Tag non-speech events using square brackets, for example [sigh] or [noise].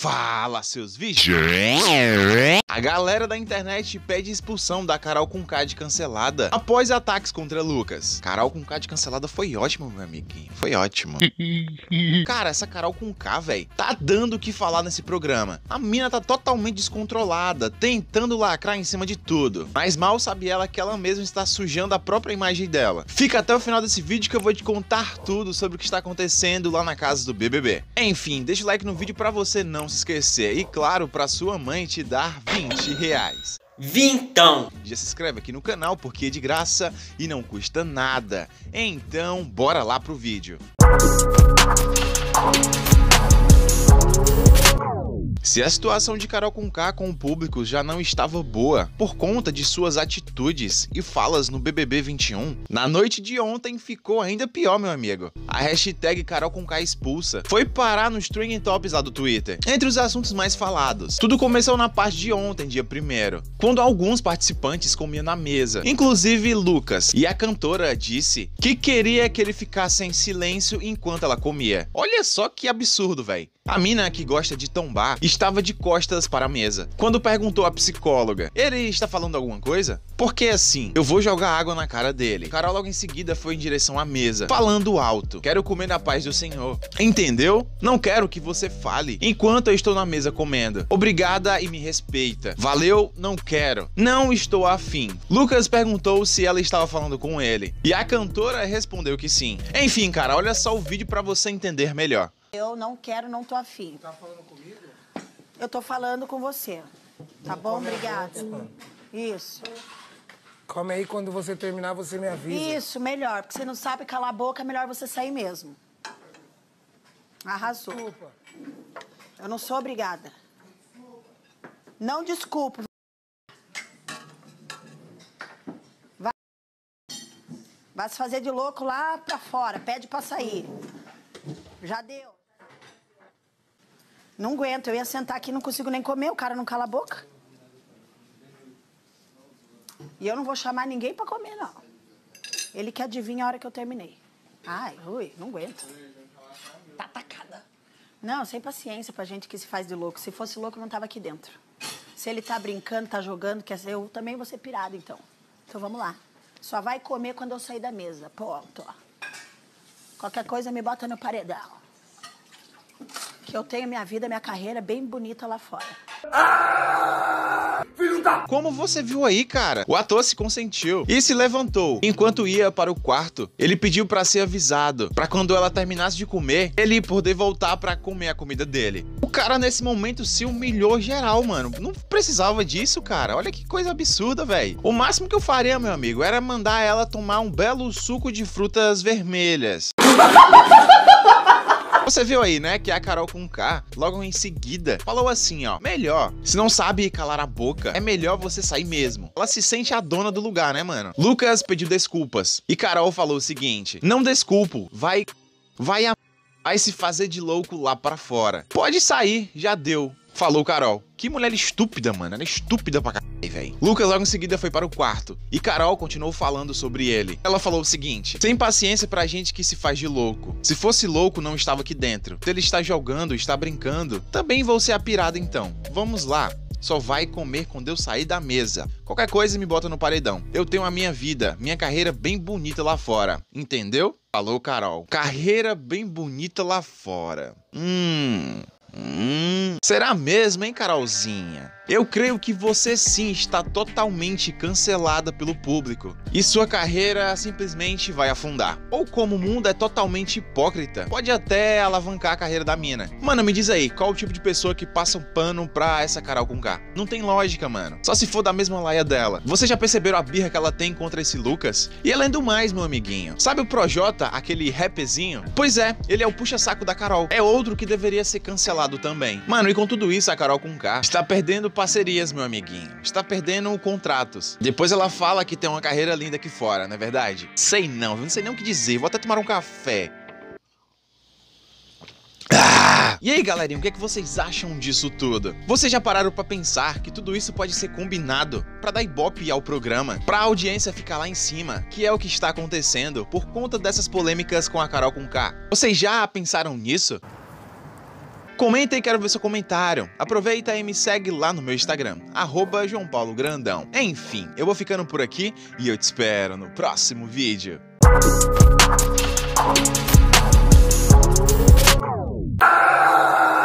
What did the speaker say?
Fala, seus bichos! A galera da internet pede expulsão da Carol com K de cancelada após ataques contra Lucas. Carol com K de cancelada foi ótimo, meu amiguinho. Foi ótimo. [laughs] Cara, essa Carol com K, velho, tá dando o que falar nesse programa. A mina tá totalmente descontrolada, tentando lacrar em cima de tudo. Mas mal sabe ela que ela mesma está sujando a própria imagem dela. Fica até o final desse vídeo que eu vou te contar tudo sobre o que está acontecendo lá na casa do BBB. Enfim, deixa o like no vídeo pra você não se esquecer. E claro, pra sua mãe te dar 20 reais. Vintão! Já se inscreve aqui no canal porque é de graça e não custa nada. Então, bora lá pro vídeo. Se a situação de Carol Conká com o público já não estava boa por conta de suas atitudes e falas no BBB 21, na noite de ontem ficou ainda pior, meu amigo. A hashtag Carol Conká expulsa foi parar nos trending tops lá do Twitter, entre os assuntos mais falados. Tudo começou na parte de ontem, dia 1 quando alguns participantes comiam na mesa, inclusive Lucas, e a cantora disse que queria que ele ficasse em silêncio enquanto ela comia. Olha só que absurdo, velho. A mina que gosta de tombar estava de costas para a mesa. Quando perguntou à psicóloga, ele está falando alguma coisa? Porque assim, eu vou jogar água na cara dele. Carol logo em seguida foi em direção à mesa, falando alto. Quero comer na paz do Senhor. Entendeu? Não quero que você fale enquanto eu estou na mesa comendo. Obrigada e me respeita. Valeu, não quero. Não estou afim. Lucas perguntou se ela estava falando com ele. E a cantora respondeu que sim. Enfim, cara, olha só o vídeo para você entender melhor. Eu não quero, não tô afim. Tá falando comigo? Eu tô falando com você. Tá bom? come Obrigada. Isso. Come aí, quando você terminar, você me avisa. Isso, melhor. Porque você não sabe calar a boca, é melhor você sair mesmo. Arrasou. Desculpa. Eu não sou obrigada. Não desculpo. Vai. Vai se fazer de louco lá pra fora. Pede pra sair. Já deu. Não aguento. Eu ia sentar aqui não consigo nem comer. O cara não cala a boca. E eu não vou chamar ninguém pra comer, não. Ele que adivinha a hora que eu terminei. Ai, ui, não aguento. Tá atacada. Não, sem paciência pra gente que se faz de louco. Se fosse louco, eu não tava aqui dentro. Se ele tá brincando, tá jogando, quer dizer, eu também vou ser pirado, então. Então vamos lá. Só vai comer quando eu sair da mesa. Ponto. Qualquer coisa me bota no paredão. Que eu tenho minha vida, minha carreira bem bonita lá fora. Como você viu aí, cara, o ator se consentiu e se levantou. Enquanto ia para o quarto, ele pediu para ser avisado, para quando ela terminasse de comer, ele poder voltar para comer a comida dele. O cara nesse momento se humilhou geral, mano. Não precisava disso, cara. Olha que coisa absurda, velho. O máximo que eu faria, meu amigo, era mandar ela tomar um belo suco de frutas vermelhas. [laughs] Você viu aí, né, que a Carol com K, logo em seguida, falou assim, ó: "Melhor, se não sabe calar a boca, é melhor você sair mesmo". Ela se sente a dona do lugar, né, mano? Lucas pediu desculpas e Carol falou o seguinte: "Não desculpo, vai vai a vai se fazer de louco lá para fora. Pode sair, já deu". Falou Carol. Que mulher estúpida, mano. Ela é estúpida pra caralho, velho. Lucas logo em seguida foi para o quarto. E Carol continuou falando sobre ele. Ela falou o seguinte: sem paciência pra gente que se faz de louco. Se fosse louco, não estava aqui dentro. Se ele está jogando, está brincando, também vou ser a pirada então. Vamos lá. Só vai comer quando eu sair da mesa. Qualquer coisa me bota no paredão. Eu tenho a minha vida, minha carreira bem bonita lá fora. Entendeu? Falou Carol. Carreira bem bonita lá fora. Hum. Hum, será mesmo, hein, Carolzinha? Eu creio que você sim está totalmente cancelada pelo público e sua carreira simplesmente vai afundar. Ou como o mundo é totalmente hipócrita, pode até alavancar a carreira da mina. Mano, me diz aí, qual o tipo de pessoa que passa um pano pra essa Carol com K? Não tem lógica, mano. Só se for da mesma laia dela. Vocês já perceberam a birra que ela tem contra esse Lucas? E além do mais, meu amiguinho, sabe o Projota, aquele rapzinho? Pois é, ele é o puxa-saco da Carol. É outro que deveria ser cancelado também. Mano, e com tudo isso, a Carol com K está perdendo parcerias, meu amiguinho. Está perdendo contratos. Depois ela fala que tem uma carreira linda aqui fora, não é verdade? Sei não, não sei nem o que dizer. Vou até tomar um café. Ah! E aí, galerinha, o que, é que vocês acham disso tudo? Vocês já pararam pra pensar que tudo isso pode ser combinado pra dar ibope ao programa, pra audiência ficar lá em cima, que é o que está acontecendo por conta dessas polêmicas com a Carol com K? Vocês já pensaram nisso? Comenta e quero ver seu comentário. Aproveita e me segue lá no meu Instagram, arroba João Paulo Grandão. Enfim, eu vou ficando por aqui e eu te espero no próximo vídeo.